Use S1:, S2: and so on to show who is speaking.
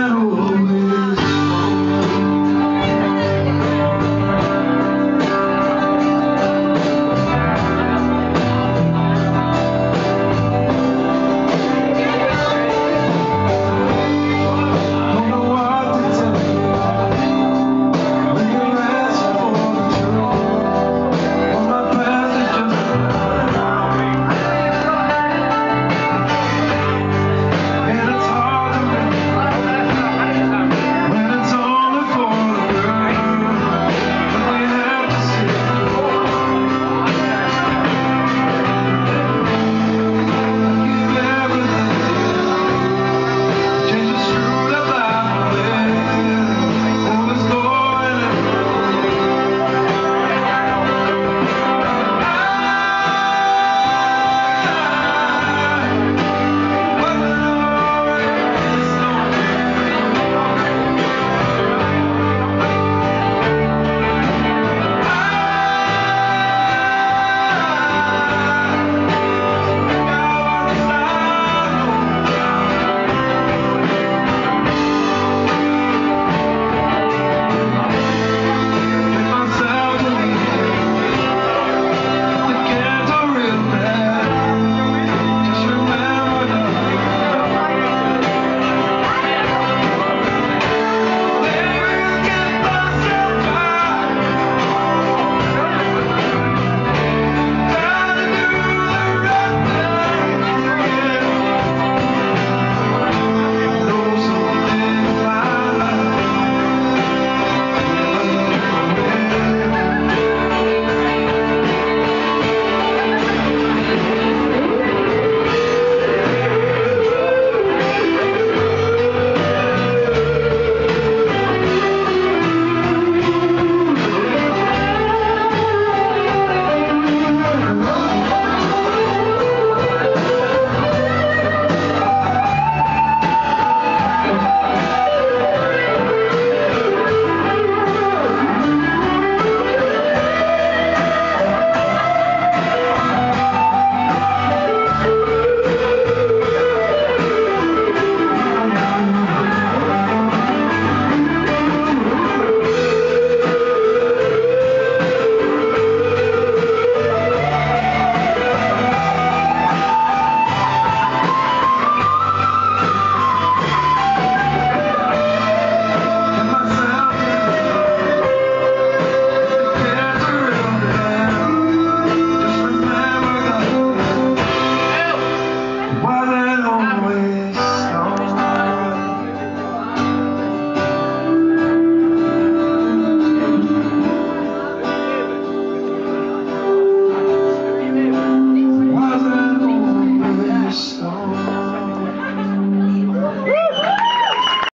S1: Bolsonaro!